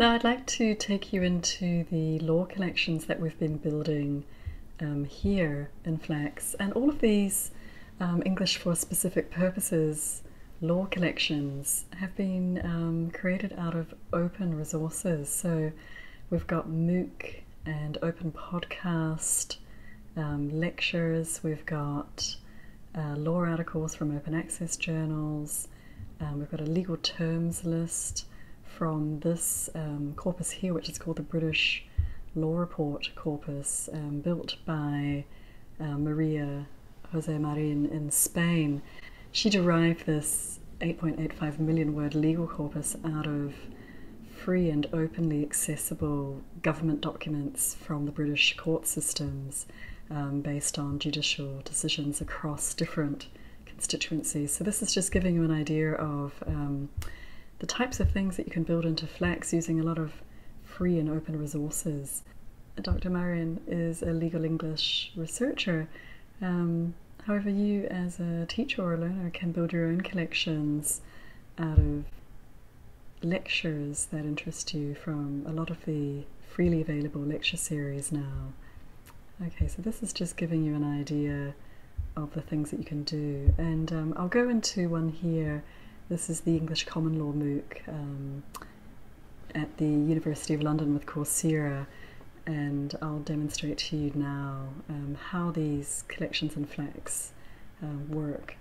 Now, I'd like to take you into the law collections that we've been building um, here in FLAX, and all of these um, English for specific purposes law collections have been um, created out of open resources. So we've got MOOC and open podcast, um, lectures, we've got uh, law articles from open access journals, um, we've got a legal terms list from this um, corpus here, which is called the British Law Report corpus, um, built by uh, Maria Jose Marin in Spain. She derived this 8.85 million word legal corpus out of free and openly accessible government documents from the British court systems um, based on judicial decisions across different constituencies. So, this is just giving you an idea of um, the types of things that you can build into FLAX using a lot of free and open resources. Dr. Marion is a legal English researcher. Um, however, you as a teacher or a learner can build your own collections out of lectures that interest you from a lot of the freely available lecture series now. Okay, so this is just giving you an idea of the things that you can do. And um, I'll go into one here this is the English Common Law MOOC um, at the University of London with Coursera, and I'll demonstrate to you now um, how these collections and FLAX um, work.